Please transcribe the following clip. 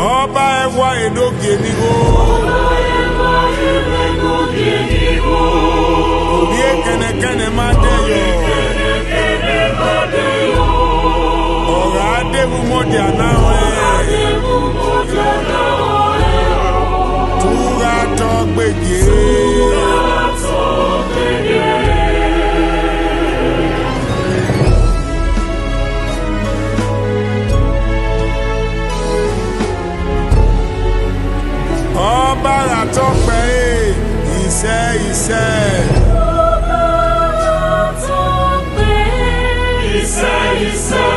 Oba ewa edo genigo Oba ewa edo genigo Obie kene kene mate yo Obie kene kene mate yo Oga anawe Oga adevu moja anawe Tuga alágbára tó pẹ́ ẹ́ ìṣe ìṣe. alágbára tó pẹ́ ìṣe ìṣe.